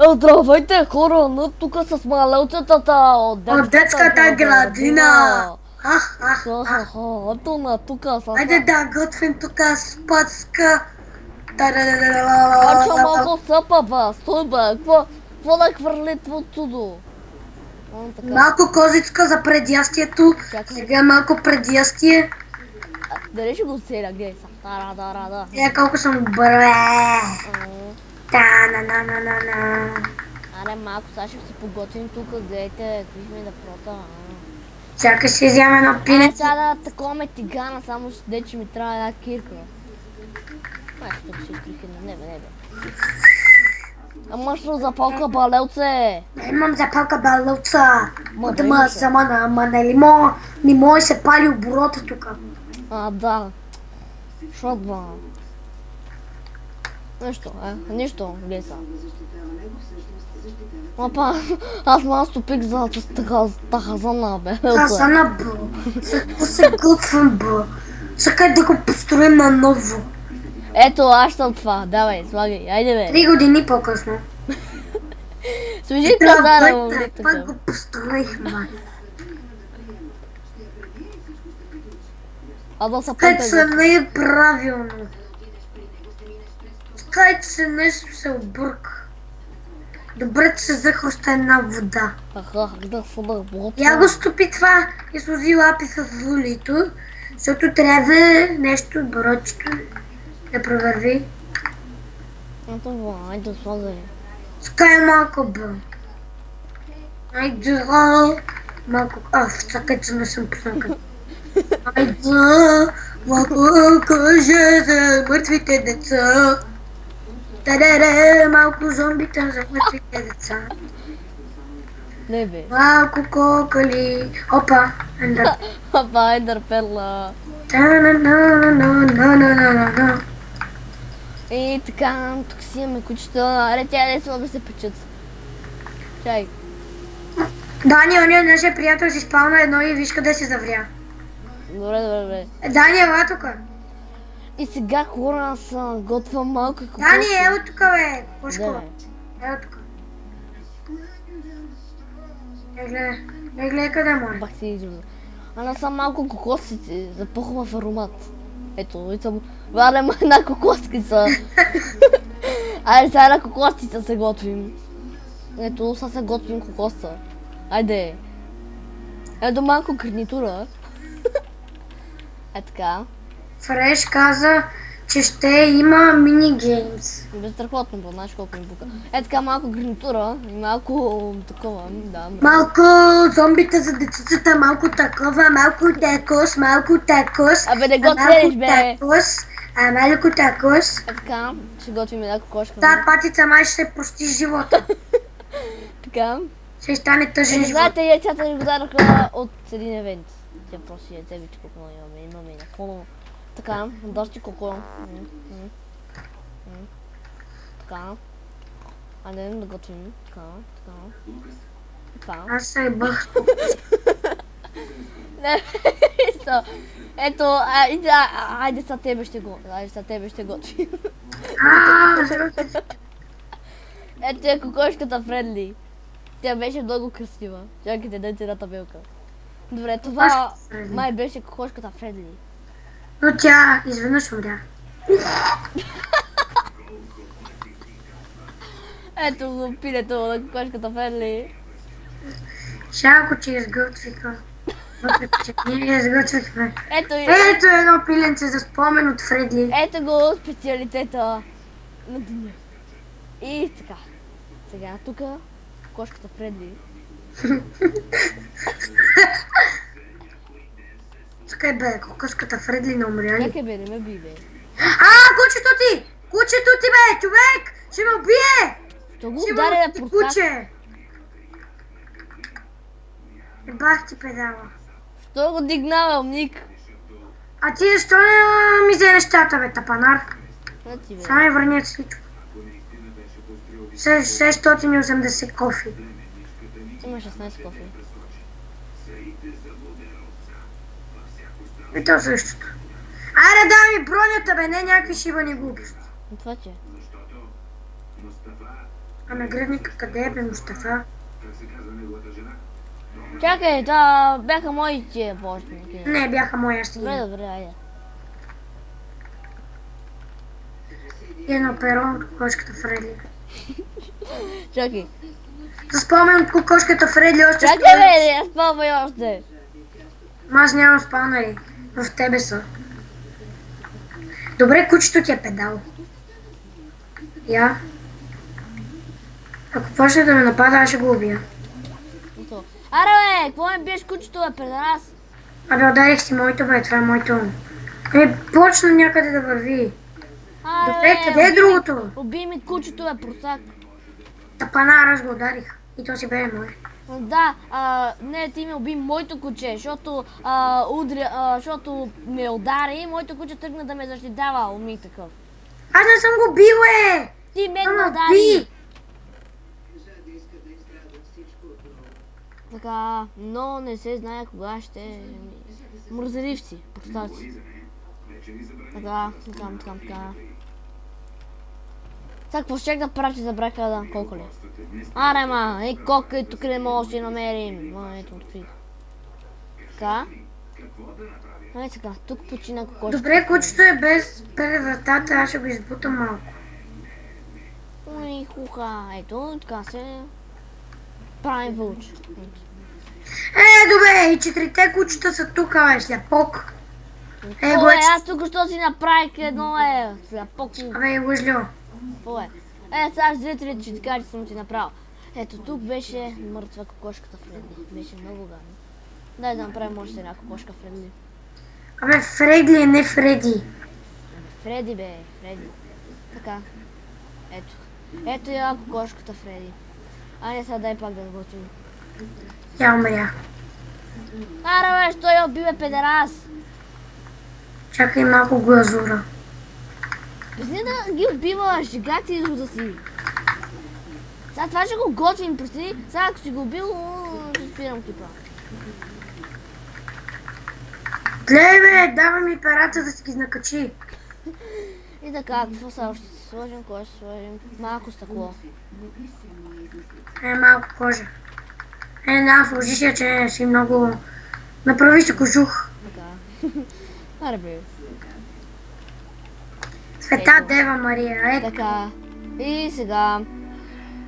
Е, Здравейте хора, на тук с малелцата от От детската градина. Ето на тук с... Айде да готвим тук спацка. Ачо малко съпа, ба, стой бе, какво, да хвърли това чудо? Малко козичка за предястието. Сега малко предястие. Дали ще го целя, гей, са. Тара, тара, да. Е, колко съм добре. Та, на, на, на, на, на. Аре, малко, сега ще си поготвим тук, гледайте, какви сме да прота. Чакай ще взема едно Е, пинец. сега да такова тигана, само ще де, че ми трябва една кирка. Май, тук ще изтрихне, не бе, не бе. Ама що запалка балелце? Имам запалка балуца. Ма, да ма сама на, ама нали мо, не може се пали оборота тук. А, да. Що ба? Нищо, е, нищо, глеса. Опа, аз ма стопих за тахазана, бе. Казана бро. Какво се готвим бро? Чакай да го построим наново. Ето, аз съм това, давай, слагай, айде бе. Три години по-късно. Служи бе, да пак го построихме. А да са Така че пътя. не е. Така че нещо се обърка. Добре, че взех още една вода. Я го стопи това и сложи лапи с лулито, защото трябва нещо брочето да провърви. Ето, ба, айде, слагай. Скай малко бе. Айде, малко... А, чакай, че не съм къде. Айде, малко каже за мъртвите деца. Тадара, малко зомбита захвачих деца. Не бе. Малко кокали. Опа, ендър. Опа, ендър перла. И е, така, тук си имаме кучета. Аре, тя е лесно да се печат. Чай. Дани, оня нашия приятел си спал на едно и виж къде се завря. Добре, добре, добре. Е, Дани, ела тука. И сега хора аз готвя малко кокоси. Дани, ела тук, бе. Бе. Ела тук. Е, гледай. Е, гледай къде му е. Бах си изроза. А са малко кокосици за по-хубав аромат. Ето, съм... Варям една кокоскица. Айде сега една кокосица се готвим. Ето, сега се готвим кокоса. Айде. Ето малко гарнитура. Е така. Фреш каза, че ще има мини геймс. Безстрахотно, бе, знаеш колко ми бука. Е така малко гарнитура и малко такова, да. Малко зомбите за децицата, малко такова, малко такос, малко такос. Абе, не го целиш, бе. такос, А малко такос. Е така, ще готвим една кокошка. Та патица май ще се прости живота. Така. Ще стане тъжен Е, живот. знаете, яйцата ни го дадоха от един евент. Тя просто яйца виж колко имаме. Имаме някакво много. Така, м, м. Така. Айде да готвим. Така, така. Така. Аз се бъх. Не, ето, ето, а, и да, а, айде са тебе ще го, айде са тебе ще готвим. Ето е кокошката Фредли. Тя беше много красива. Чакайте, дайте една табелка. Добре, това май беше кокошката Фредли. Но тя изведнъж умря. Ето го пилето на кокошката Фредли. Шако, че изготвиха. Въпреки, че ние изготвихме. Ето, Ето едно пиленце за спомен от Фредли. ето го специалитета на деня. И така. Сега тук кокошката Фредли. Чакай бе, кокошката Фредли не умря? Чакай бе, не ме би бе. А, кучето ти! Кучето ти бе, човек! Ще ме убие! То го удари да простак. куче! Ебах ти педала. Що го дигнава, умник? А ти защо не ми взе нещата, бе, тапанар? Само ми върнят всичко. Се- 680 кофи. Има 16 кофе. И то същото. Айде дай ми бронята, бе, не някакви шибани глупости. Това че? А наградника къде е бе Мустафа? Чакай, това бяха моите почники. Не, бяха мои, аз си ги Добре, добре, айде. И едно перо от кокошката Фредли. Чакай. За спомен от кокошката Фредли още Чакай, стоят. бе, я спомай още. Ма Аз нямам спанали. В тебе са. Добре, кучето ти е педал. Я. Ако почне да ме напада, аз ще го убия. Аре, бе, какво ме биеш кучето, бе, предарас? Абе, ударих си моето, бе, това е моето. Е, почна някъде да върви. Аре, Добре, къде е другото? Уби ми кучето, бе, просак. Тапана, аз го ударих. И то си бе мое. Да, а, не, ти ми уби моето куче, защото, а, удря, а, защото ме удари и моето куче тръгна да ме защитава, уми такъв. Аз не съм го бил, е! Ти мен ме удари! Така, но не се знае кога ще... Мързеливци, простаци. Така, така, така, така. Сега, какво ще да правиш за брака да колко ли? Аре, ма, ей, кока и тук не може да си намерим. Ма, ето, открих. Така. Ай, сега, тук почина кокошка. Добре, кучето е без пред вратата, аз ще го избутам малко. Уй, хуха, ето, така се... Правим вълч. Е, добре, и четирите кучета са тук, бе, сляпок. Е, го е, е, аз тук що си направих едно е, сляпок. Абе, лъжло. Какво е? Е, сега зрителите ще ти кажа, че съм ти направил. Ето, тук беше мъртва кокошката Фредли. Беше много гадно. Дай да направим още една кокошка Фредли. Абе, Фредли е не Фреди. Фреди бе, Фреди. Така. Ето. Ето я кокошката Фреди. Айде сега дай пак да готвим. Я умря. Аре бе, що я уби бе, педерас? Чакай малко глазура. Не да ги убива, шега ти да си. Сега това ще го готвим, представи. Сега ако си го убил, ще спирам клипа. Гледай, бе, давай ми перата да си ги накачи. И така, какво сега ще си сложим, кое ще сложим? Малко стъкло. Е, малко кожа. Е, да, сложи си я, че си много... Направи си кожух. Така. Аре бе. Света. Дева Мария. Е, Така. И сега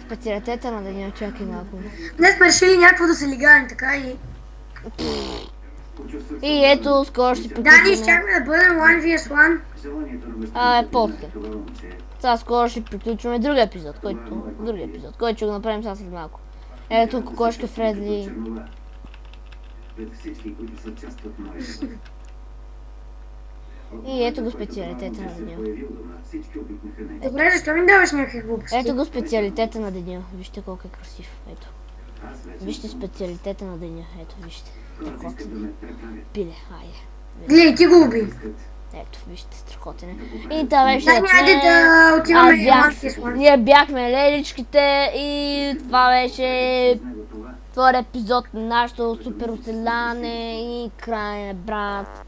специалитета на деня, чакай малко. днес сме решили някакво да се лигаем, така и... И ето, скоро ще Да, ние приключим. щяхме да бъдем One vs One. А, е после. Сега скоро ще приключваме друг епизод, който... Друг епизод, който ще го направим сега след малко. Ето, кокошка Фредли. И ето го специалитета на деня. Добре, защо ми даваш някакви глупости? Ето го специалитета на деня. Вижте колко е красив. Ето. Вижте специалитета на деня. Ето, вижте. Страхотен. Пиле, айде. Гледай, ти го уби. Ето, вижте, страхотен е. И това беше ми, айде да отиваме бях-. Ние бяхме леличките и това беше втори епизод на нашето супер оцеляване и край, брат.